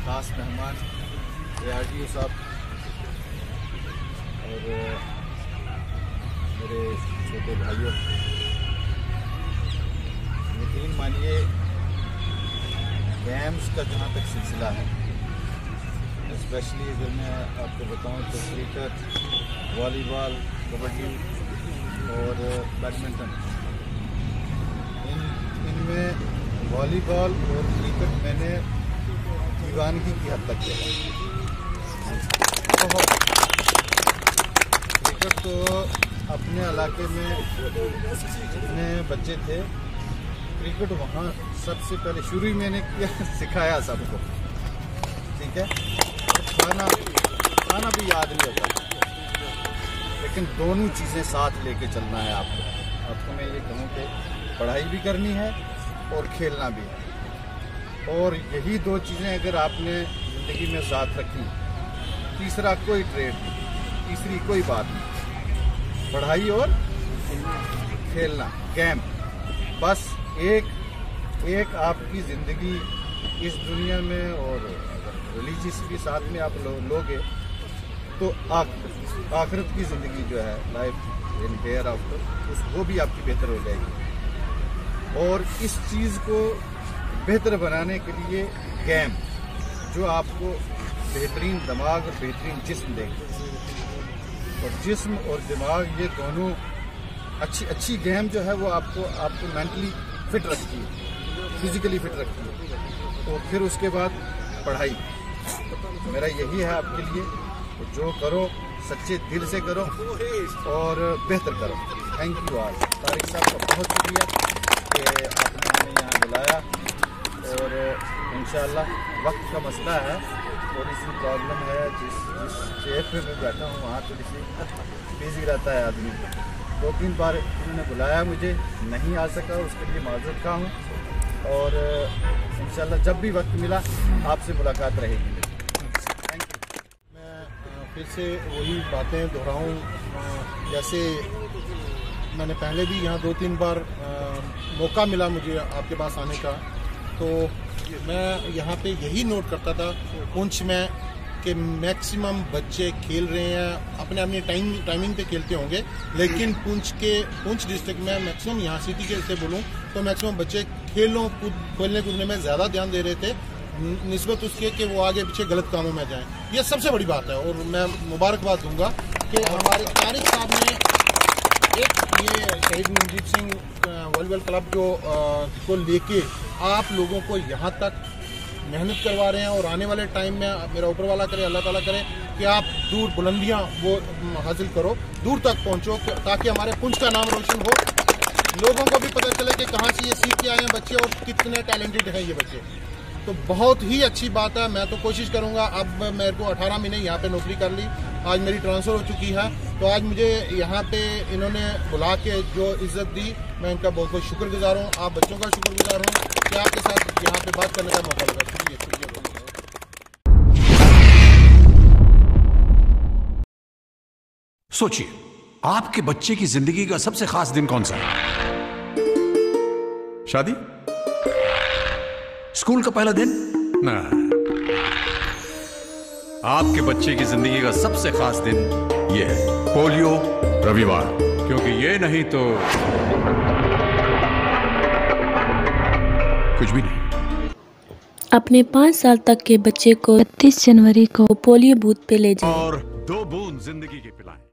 ख़ास मेहमान R O साहब और मेरे छोटे भाइयों। यकीन मानिए गेम्स का जहाँ तक सिलसिला है स्पेशली अगर मैं आपको बताऊँ तो क्रिकेट वॉलीबॉल कबड्डी और बैडमिंटन इन, इनमें वॉलीबॉल और क्रिकेट मैंने दीवानगी की हद तक बहुत क्रिकेट तो अपने इलाके में जितने बच्चे थे क्रिकेट वहाँ सबसे पहले शुरू ही मैंने किया, सिखाया सबको। ठीक है? खाना खाना भी याद नहीं होता। लेकिन दोनों चीज़ें साथ लेके चलना है आपको। आपको मैं ये कहूँ कि पढ़ाई भी करनी है और खेलना भी है। और यही दो चीज़ें अगर आपने ज़िंदगी में साथ रखी, तीसरा कोई ट्रेड नहीं, तीसरी कोई बात नहीं। पढ़ाई और खेलना गेम बस एक एक आपकी ज़िंदगी इस दुनिया में और रिलीजियस के साथ में आप लो, लोगे तो आख- आखिरत की ज़िंदगी जो है लाइफ इन हेयर आफ्टर उस वो भी आपकी बेहतर हो जाएगी। और इस चीज़ को बेहतर बनाने के लिए गेम जो आपको बेहतरीन दिमाग और बेहतरीन जिस्म देंगे। और जिस्म और दिमाग ये दोनों अच्छी अच्छी गेम जो है वो आपको आपको मेंटली फिट रखती है फिजिकली फिट रखती है। तो फिर उसके बाद पढ़ाई। मेरा यही है आपके लिए तो जो करो, सच्चे दिल से करो और बेहतर करो। थैंक यू आज तारिक साहब का बहुत शुक्रिया कि आपने हमें यहाँ बुलाया और इंशाल्लाह वक्त का मसला है, थोड़ी सी प्रॉब्लम है, जिस जिस चेयर पे मैं बैठा हूँ, वहाँ थोड़ी सी बिज़ी रहता है आदमी। दो तीन बार उन्होंने बुलाया मुझे नहीं आ सका उसके लिए माजूद का हूँ। और इन जब भी वक्त मिला आपसे मुलाकात रहेगी। थैंक यू मैं फिर से वही बातें दोहराऊँ। जैसे मैंने पहले भी यहाँ दो तीन बार अ, मौका मिला मुझे आपके पास आने का। तो मैं यहाँ पे यही नोट करता था पुंछ में कि मैक्सिमम बच्चे खेल रहे हैं, अपने अपने टाइम टाइमिंग पे खेलते होंगे। लेकिन पुंछ के, पुंछ डिस्ट्रिक्ट में मैक्सिमम यहाँ सिटी के से बोलूँ तो मैक्सिमम बच्चे खेलों, कूद, खेलने कूदने में ज़्यादा ध्यान दे रहे थे। नस्बत उसके कि वो आगे पीछे गलत कामों में जाएँ। ये सबसे बड़ी बात है, और मैं मुबारकबाद दूँगा कि हमारे तारिक साहब ने एक ये शहीद मनजीत सिंह वॉलीबॉल क्लब जो को लेके आप लोगों को यहाँ तक मेहनत करवा रहे हैं और आने वाले टाइम में मेरा ऊपर वाला करे, अल्लाह ताला करे कि आप दूर बुलंदियाँ वो हासिल करो, दूर तक पहुँचो ताकि हमारे पुंछ का नाम रोशन हो। लोगों को भी पता चले कि कहाँ से ये सीख के आए हैं बच्चे और कितने टैलेंटेड हैं ये बच्चे। तो बहुत ही अच्छी बात है, मैं तो कोशिश करूँगा, अब मेरे को 18 महीने यहाँ पे नौकरी कर ली, आज मेरी ट्रांसफ़र हो चुकी है। तो आज मुझे यहाँ पे इन्होंने बुला के जो इज़्ज़त दी मैं इनका बहुत बहुत शुक्रगुजार हूँ। आप बच्चों का शुक्रगुजार हूँ। कि आपके साथ यहाँ पे बात करने का मौका लगा शुक्रिया शुक्रिया। सोचिए आपके बच्चे की ज़िंदगी का सबसे खास दिन कौन सा है? शादी? स्कूल का पहला दिन? ना। आपके बच्चे की ज़िंदगी का सबसे खास दिन यह है। पोलियो रविवार। क्योंकि ये नहीं तो कुछ भी नहीं। अपने पाँच साल तक के बच्चे को 31 जनवरी को पोलियो बूथ पे ले जाएँ। और दो बूंद ज़िंदगी के पिलाएँ।